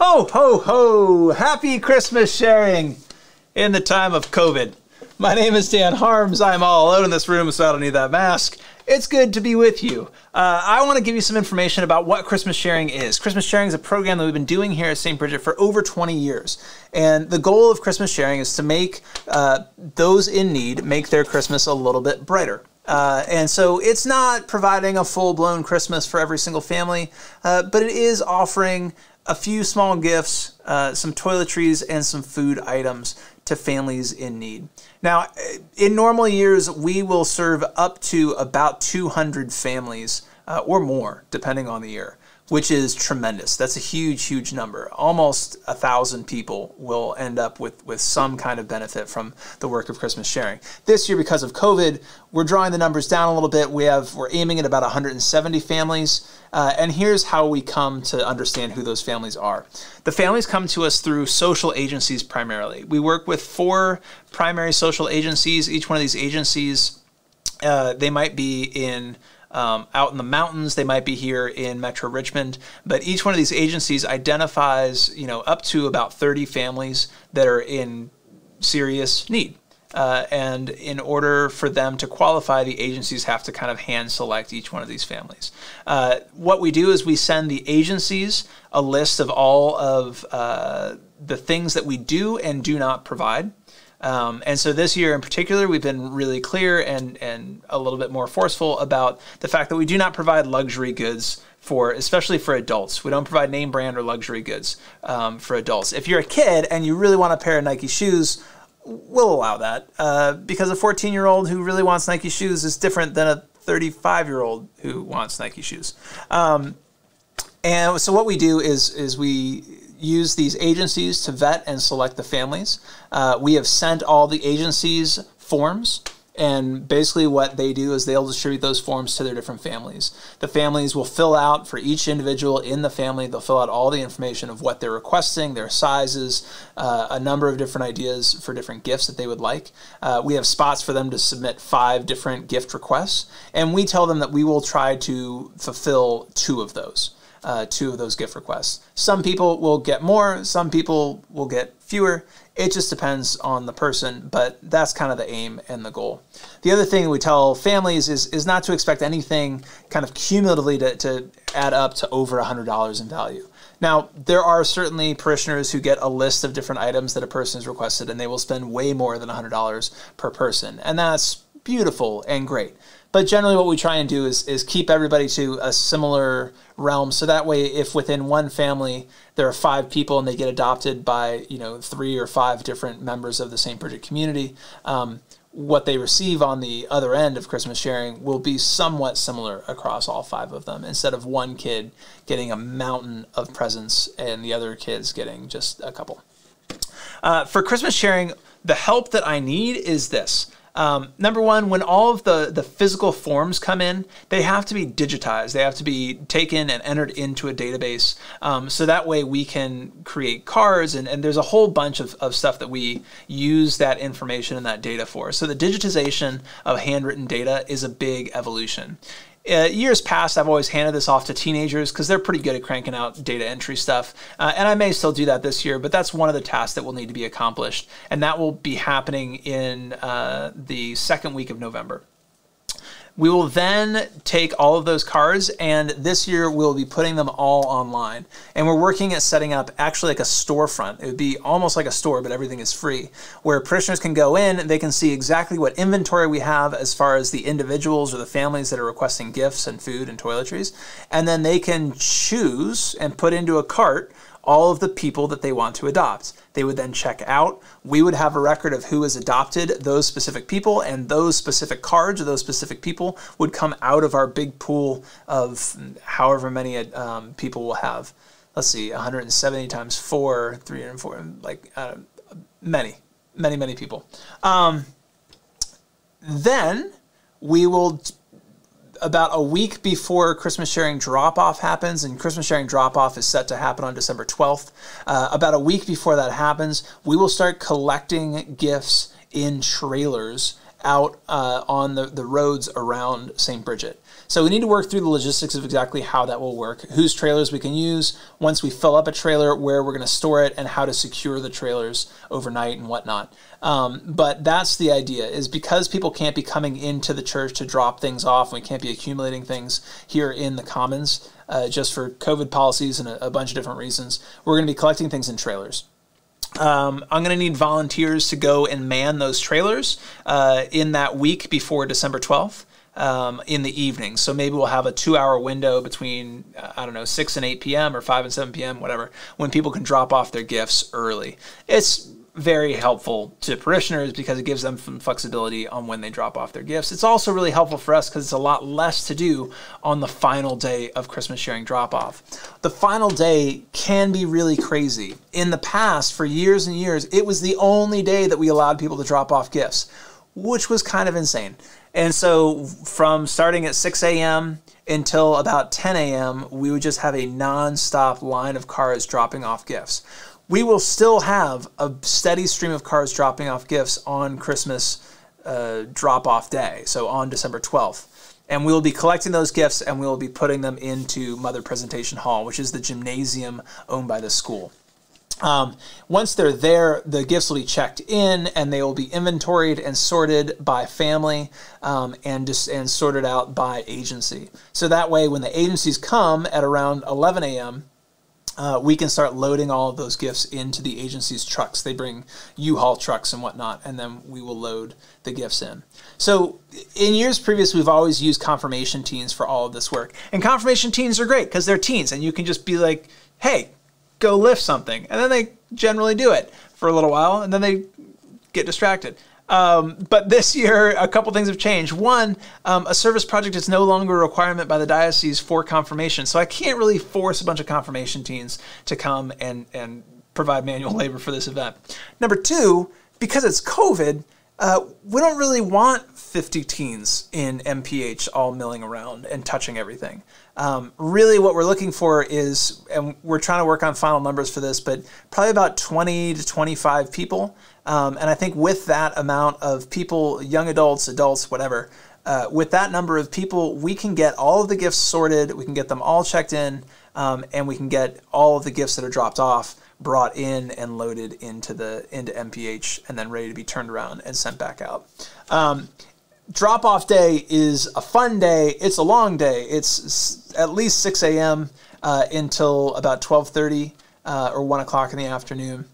Ho, ho, ho! Happy Christmas sharing in the time of COVID. My name is Dan Harms. I'm all alone in this room, so I don't need that mask. It's good to be with you. Uh, I want to give you some information about what Christmas sharing is. Christmas sharing is a program that we've been doing here at St. Bridget for over 20 years. And the goal of Christmas sharing is to make uh, those in need make their Christmas a little bit brighter. Uh, and so it's not providing a full blown Christmas for every single family, uh, but it is offering a few small gifts, uh, some toiletries, and some food items to families in need. Now, in normal years, we will serve up to about 200 families uh, or more, depending on the year which is tremendous. That's a huge, huge number. Almost a thousand people will end up with, with some kind of benefit from the work of Christmas sharing. This year, because of COVID, we're drawing the numbers down a little bit. We have we're aiming at about 170 families, uh, and here's how we come to understand who those families are. The families come to us through social agencies primarily. We work with four primary social agencies. Each one of these agencies, uh, they might be in um, out in the mountains. They might be here in Metro Richmond. But each one of these agencies identifies, you know, up to about 30 families that are in serious need. Uh, and in order for them to qualify, the agencies have to kind of hand select each one of these families. Uh, what we do is we send the agencies a list of all of uh, the things that we do and do not provide. Um, and so this year in particular, we've been really clear and, and a little bit more forceful about the fact that we do not provide luxury goods for, especially for adults. We don't provide name brand or luxury goods um, for adults. If you're a kid and you really want a pair of Nike shoes, we'll allow that uh, because a 14 year old who really wants Nike shoes is different than a 35 year old who wants Nike shoes. Um, and so what we do is is we use these agencies to vet and select the families. Uh, we have sent all the agencies forms. And basically, what they do is they'll distribute those forms to their different families. The families will fill out for each individual in the family, they'll fill out all the information of what they're requesting, their sizes, uh, a number of different ideas for different gifts that they would like. Uh, we have spots for them to submit five different gift requests, and we tell them that we will try to fulfill two of those uh, two of those gift requests. Some people will get more, some people will get fewer. It just depends on the person, but that's kind of the aim and the goal. The other thing we tell families is, is not to expect anything kind of cumulatively to, to add up to over $100 in value. Now, there are certainly parishioners who get a list of different items that a person has requested, and they will spend way more than $100 per person. And that's beautiful and great. But generally, what we try and do is, is keep everybody to a similar realm. So that way, if within one family there are five people and they get adopted by you know three or five different members of the St. Bridget community, um, what they receive on the other end of Christmas sharing will be somewhat similar across all five of them. Instead of one kid getting a mountain of presents and the other kids getting just a couple. Uh, for Christmas sharing, the help that I need is this. Um, number one, when all of the, the physical forms come in, they have to be digitized. They have to be taken and entered into a database. Um, so that way we can create cards, and, and there's a whole bunch of, of stuff that we use that information and that data for. So the digitization of handwritten data is a big evolution uh, years past, I've always handed this off to teenagers because they're pretty good at cranking out data entry stuff. Uh, and I may still do that this year, but that's one of the tasks that will need to be accomplished. And that will be happening in uh, the second week of November. We will then take all of those cards, and this year we'll be putting them all online. And we're working at setting up actually like a storefront. It would be almost like a store, but everything is free, where parishioners can go in, they can see exactly what inventory we have as far as the individuals or the families that are requesting gifts and food and toiletries, and then they can choose and put into a cart all of the people that they want to adopt. They would then check out. We would have a record of who has adopted those specific people, and those specific cards or those specific people would come out of our big pool of however many um, people will have. Let's see, 170 times 4, 304, like uh, many, many, many people. Um, then we will about a week before Christmas sharing drop off happens, and Christmas sharing drop off is set to happen on December 12th. Uh, about a week before that happens, we will start collecting gifts in trailers out uh, on the, the roads around St. Bridget. So we need to work through the logistics of exactly how that will work, whose trailers we can use once we fill up a trailer, where we're going to store it, and how to secure the trailers overnight and whatnot. Um, but that's the idea: is because people can't be coming into the church to drop things off, and we can't be accumulating things here in the commons uh, just for COVID policies and a, a bunch of different reasons. We're going to be collecting things in trailers. Um, I'm going to need volunteers to go and man those trailers uh, in that week before December 12th um, in the evening. So maybe we'll have a two hour window between, uh, I don't know, 6 and 8 p.m. or 5 and 7 p.m., whatever, when people can drop off their gifts early. It's very helpful to parishioners because it gives them some flexibility on when they drop off their gifts. It's also really helpful for us because it's a lot less to do on the final day of Christmas sharing drop off. The final day can be really crazy. In the past, for years and years, it was the only day that we allowed people to drop off gifts, which was kind of insane. And so, from starting at 6 a.m. until about 10 a.m., we would just have a non-stop line of cars dropping off gifts we will still have a steady stream of cars dropping off gifts on Christmas uh, drop off day, so on December 12th. And we will be collecting those gifts and we will be putting them into Mother Presentation Hall, which is the gymnasium owned by the school. Um, once they're there, the gifts will be checked in and they will be inventoried and sorted by family um, and just and sorted out by agency. So that way, when the agencies come at around 11 a.m., uh, we can start loading all of those gifts into the agency's trucks. They bring U-Haul trucks and whatnot, and then we will load the gifts in. So in years previous, we've always used confirmation teens for all of this work. And confirmation teens are great because they're teens, and you can just be like, hey, go lift something. And then they generally do it for a little while, and then they get distracted. Um, but this year, a couple things have changed. One, um, a service project is no longer a requirement by the diocese for confirmation, so I can't really force a bunch of confirmation teens to come and and provide manual labor for this event. Number two, because it's COVID, uh, we don't really want 50 teens in MPH all milling around and touching everything. Um, really, what we're looking for is, and we're trying to work on final numbers for this, but probably about 20 to 25 people. Um, and I think with that amount of people, young adults, adults, whatever, uh, with that number of people, we can get all of the gifts sorted, we can get them all checked in, um, and we can get all of the gifts that are dropped off brought in and loaded into the into MPH and then ready to be turned around and sent back out. Um, drop off day is a fun day. It's a long day. It's at least 6 a.m. Uh, until about 12:30 uh, or 1 o'clock in the afternoon.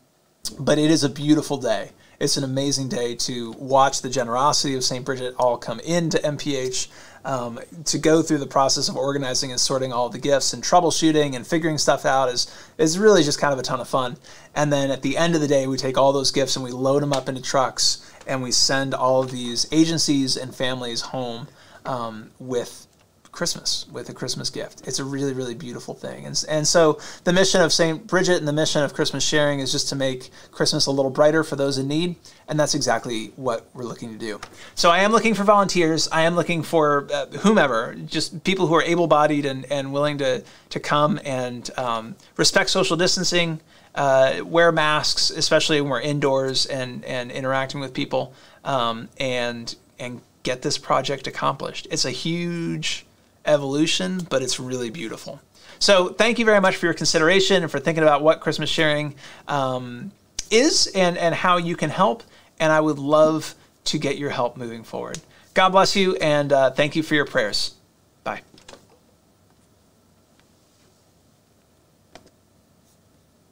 But it is a beautiful day. It's an amazing day to watch the generosity of St. Bridget all come into MPH um, to go through the process of organizing and sorting all the gifts and troubleshooting and figuring stuff out is is really just kind of a ton of fun. And then at the end of the day, we take all those gifts and we load them up into trucks and we send all of these agencies and families home um, with Christmas with a Christmas gift. It's a really, really beautiful thing. And, and so the mission of St. Bridget and the mission of Christmas sharing is just to make Christmas a little brighter for those in need. And that's exactly what we're looking to do. So I am looking for volunteers. I am looking for uh, whomever, just people who are able bodied and, and willing to, to come and um, respect social distancing. Uh, wear masks, especially when we're indoors and, and interacting with people, um, and and get this project accomplished. It's a huge evolution, but it's really beautiful. So thank you very much for your consideration and for thinking about what Christmas sharing um, is and, and how you can help. And I would love to get your help moving forward. God bless you and uh, thank you for your prayers.